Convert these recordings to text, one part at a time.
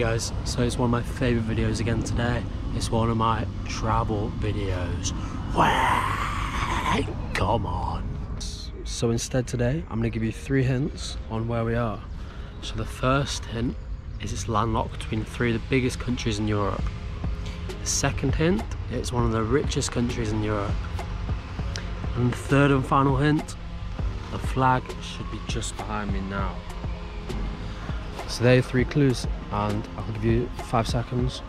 guys, so it's one of my favourite videos again today. It's one of my travel videos. Come on. So instead today, I'm going to give you three hints on where we are. So the first hint is it's landlocked between three of the biggest countries in Europe. The second hint, it's one of the richest countries in Europe. And the third and final hint, the flag should be just behind me now. So there are three clues and I'll give you five seconds.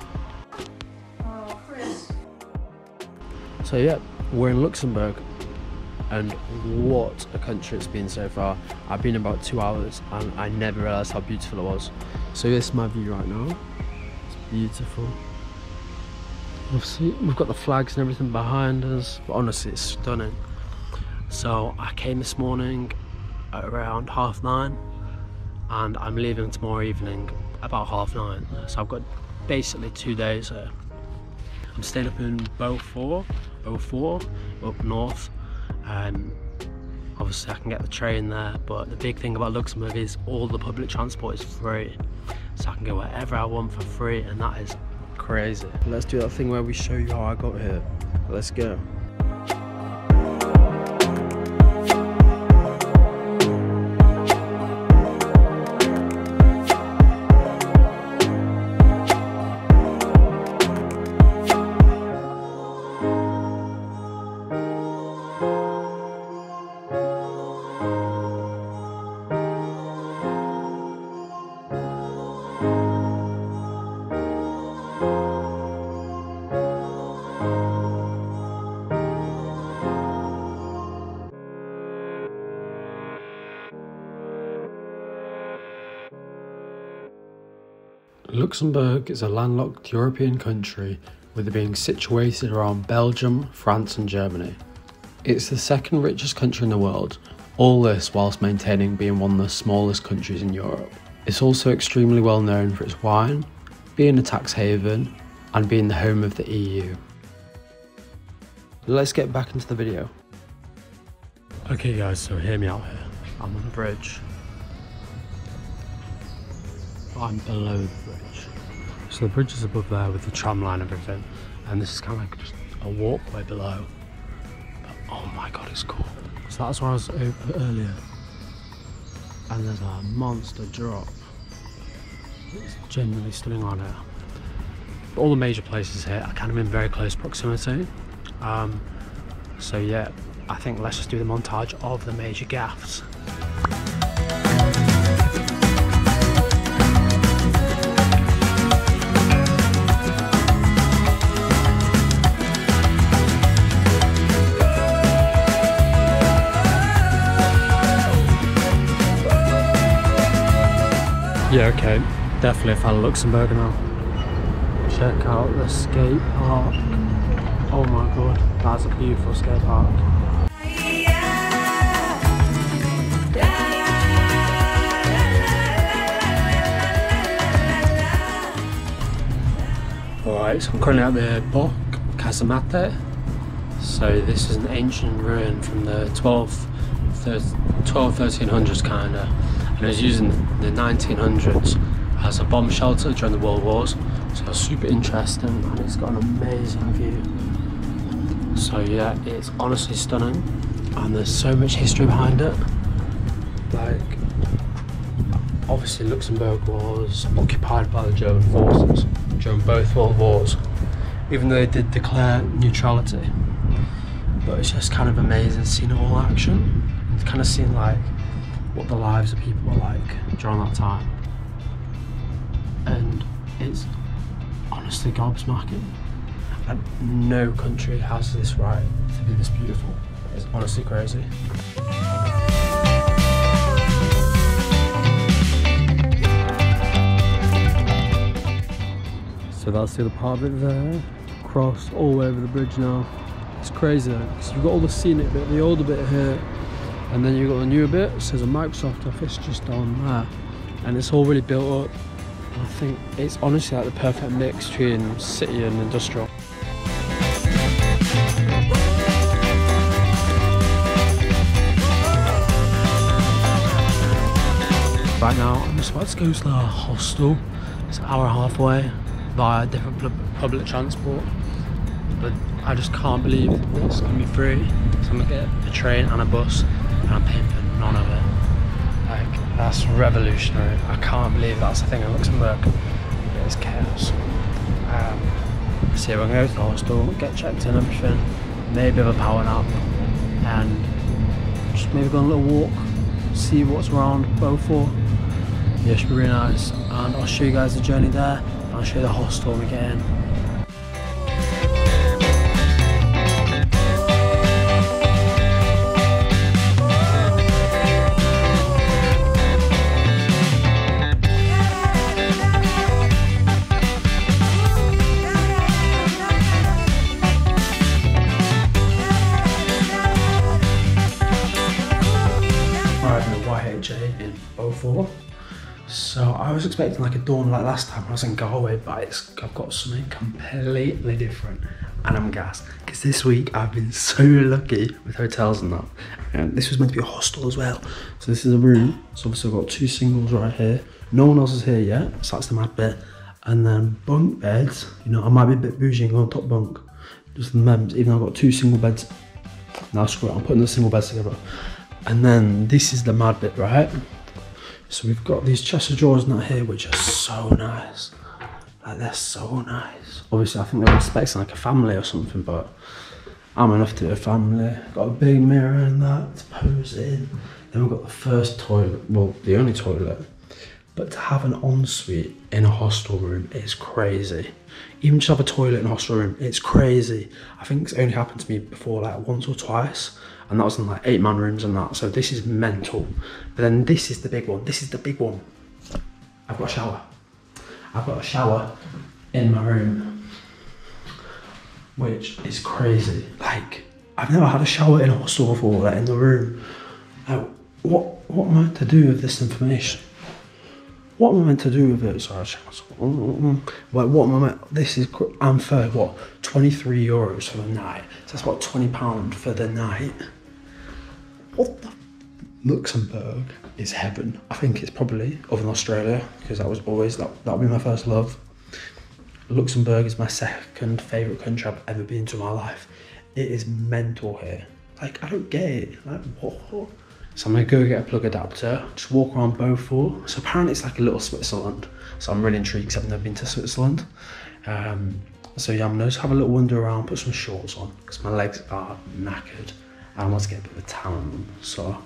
So yeah, we're in Luxembourg and what a country it's been so far. I've been about two hours and I never realised how beautiful it was. So this is my view right now. It's beautiful. Obviously we've got the flags and everything behind us, but honestly it's stunning. So I came this morning at around half nine and I'm leaving tomorrow evening about half nine. So I've got basically two days. I'm staying up in Beaufort, Beaufort, up north. Um, obviously I can get the train there, but the big thing about Luxembourg is all the public transport is free. So I can go wherever I want for free and that is crazy. Let's do that thing where we show you how I got here. Let's go. Luxembourg is a landlocked European country with it being situated around Belgium, France, and Germany. It's the second richest country in the world, all this whilst maintaining being one of the smallest countries in Europe. It's also extremely well known for its wine, being a tax haven, and being the home of the EU. Let's get back into the video. Okay, guys, so hear me out here. I'm on the bridge. I'm below the bridge. So the bridge is above there with the tram line and everything. And this is kind of like just a walkway below. But oh my god, it's cool. So that's where I was over earlier. And there's a monster drop. It's genuinely stunning on it. All the major places here are kind of in very close proximity. Um, so yeah, I think let's just do the montage of the major gaffs. Yeah, okay. Definitely a fan of Luxembourg now. Check out the skate park. Oh my god, that's a beautiful skate park. Alright, so I'm currently at the Bock Casemate. So this is an ancient ruin from the 12, 12 1300s kind of. And it was used in the 1900s as a bomb shelter during the World Wars. So super interesting and it's got an amazing view. So yeah, it's honestly stunning and there's so much history behind it. Like, obviously Luxembourg was occupied by the German forces during both world wars, even though they did declare neutrality. But it's just kind of amazing seeing all action. It's kind of seeing like what the lives of people were like during that time. And it's honestly gobsmacking. And no country has this right to be this beautiful. It's honestly crazy. So that's the other part of it there. Crossed all over the bridge now. It's crazy because you've got all the scenic bit, the older bit here, and then you've got the new bit. So there's a Microsoft office just on there, and it's all really built up. I think it's honestly like the perfect mix between city and industrial. Right now, I'm just about to go to the hostel It's an hour and a half away via different public transport. But I just can't believe it's gonna be free. So I'm gonna get a train and a bus I'm paying for none of it. Like, that's revolutionary. I can't believe that's a thing in Luxembourg. It's chaos. Um, so we're gonna go to the hostel, get checked in, everything, maybe have a power nap, and just maybe go on a little walk, see what's around Beaufort. Yeah, it should be really nice. And I'll show you guys the journey there, I'll show you the hostel we get in. I was expecting like a dawn like last time I was in Galway, but it's, I've got something completely different. And I'm gassed because this week I've been so lucky with hotels and that. And this was meant to be a hostel as well. So this is a room. So obviously I've got two singles right here. No one else is here yet, so that's the mad bit. And then bunk beds. You know, I might be a bit bougie and go on top bunk. Just the mems, even though I've got two single beds. Now screw it, I'm putting the single beds together. And then this is the mad bit, right? So we've got these chest of drawers not here, which are so nice. Like they're so nice. Obviously, I think they're expecting like a family or something, but I'm enough to be a family. Got a big mirror and that to pose in. Then we've got the first toilet, well, the only toilet. But to have an ensuite in a hostel room is crazy. Even just have a toilet in a hostel room, it's crazy. I think it's only happened to me before like once or twice. And that was in like eight man rooms and that. So this is mental. But then this is the big one. This is the big one. I've got a shower. I've got a shower in my room. Which is crazy. Like, I've never had a shower in a hostel before, like in the room. Like, what what am I to do with this information? What am I meant to do with it? Sorry. Like, what am I meant? This is, I'm for what, 23 euros for the night. So that's what, 20 pound for the night. What the? Luxembourg is heaven. I think it's probably, other than Australia, because that was always, that, that would be my first love. Luxembourg is my second favourite country I've ever been to in my life. It is mental here. Like, I don't get it. Like, what? So I'm gonna go get a plug adapter, just walk around Beaufort. So apparently it's like a little Switzerland. So I'm really intrigued because I've never been to Switzerland. Um, so yeah, I'm gonna just have a little wander around, put some shorts on because my legs are knackered. I want to get a bit of a tan. So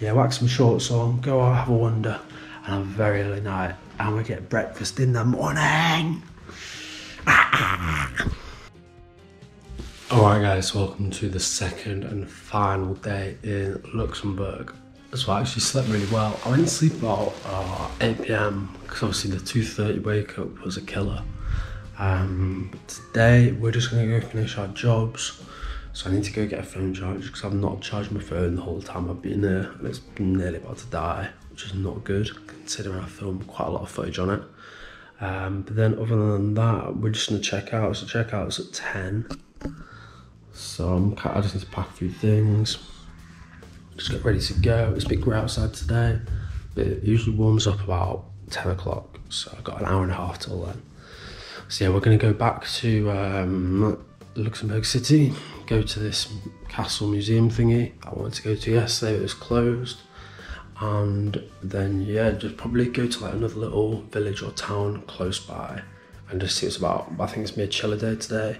yeah, whack some shorts on, go have a wander, and have a very early night. And we get breakfast in the morning. Alright guys, welcome to the second and final day in Luxembourg. So I actually slept really well. I went to sleep about uh, 8pm because obviously the 2.30 wake up was a killer. Um, today we're just gonna go finish our jobs. So I need to go get a phone charge because I've not charged my phone the whole time I've been there and it's nearly about to die, which is not good considering I filmed quite a lot of footage on it. Um, but then other than that, we're just gonna check out. So check out's at 10. So I'm, I just need to pack a few things. Just get ready to go. It's a bit grey outside today, but it usually warms up about 10 o'clock. So I've got an hour and a half till then. So yeah, we're gonna go back to um, Luxembourg City, go to this castle museum thingy I wanted to go to yesterday, it was closed. And then yeah, just probably go to like another little village or town close by and just see what's about. I think it's be a chiller day today.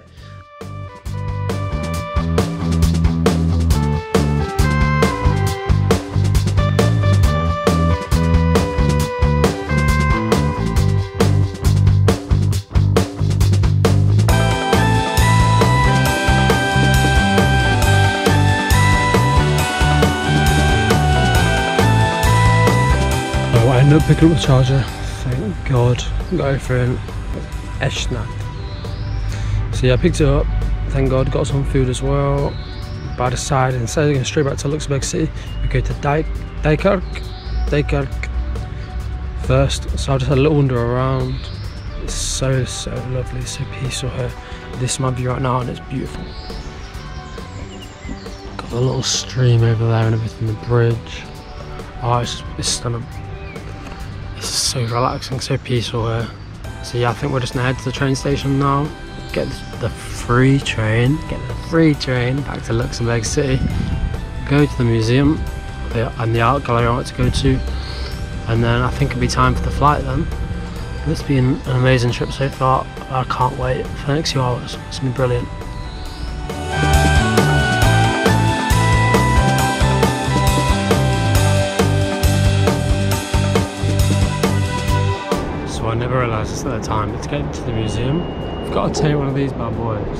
Ended up picking up the charger. Thank God. Got it everything. Eshna. So yeah, I picked it up. Thank God. Got some food as well. By the side, instead of going straight back to Luxembourg City, we go to Dijk, Diekirch, Diekirch first. So I just had a little wander around. It's so, so lovely, so peaceful here. This is my view right now and it's beautiful. Got the little stream over there and everything, the bridge. Oh, it's, it's stunning. So relaxing, so peaceful here. So yeah, I think we're just gonna head to the train station now, get the free train, get the free train back to Luxembourg City, go to the museum and the art gallery I want to go to, and then I think it'll be time for the flight then. It's been an amazing trip so far. I can't wait for the next few hours. It's been brilliant. I never realised this at the time, to get to the museum, I've got to take one of these bad boys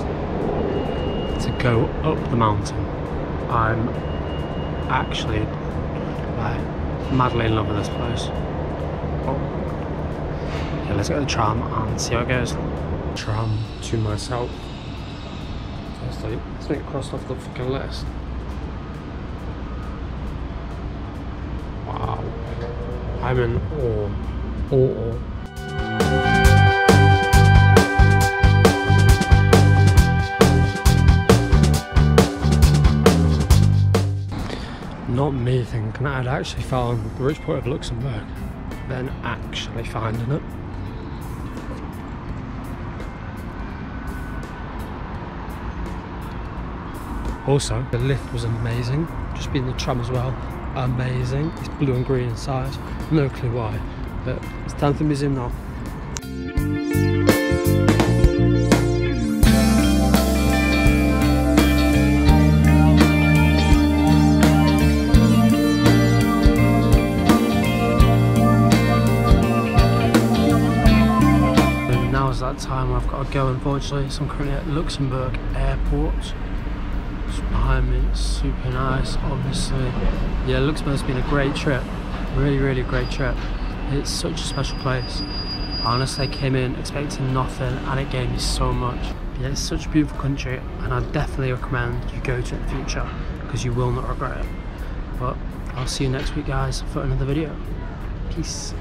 to go up the mountain. I'm actually like madly in love with this place. Oh. Yeah, let's get the tram and see how it goes. Tram to myself. Firstly, let's make it crossed off the fucking list. Wow. I'm in awe. Awe. Not me thinking I'd actually found the rich part of Luxembourg, then actually finding it. Also, the lift was amazing, just being the tram as well, amazing. It's blue and green inside, no clue why, but it's time for the museum now. To go unfortunately, so I'm currently at Luxembourg Airport. It's behind me, it's super nice, obviously. Yeah, Luxembourg's been a great trip. Really, really great trip. It's such a special place. I honestly came in expecting nothing and it gave me so much. Yeah, it's such a beautiful country and I definitely recommend you go to it in the future because you will not regret it. But I'll see you next week guys for another video. Peace.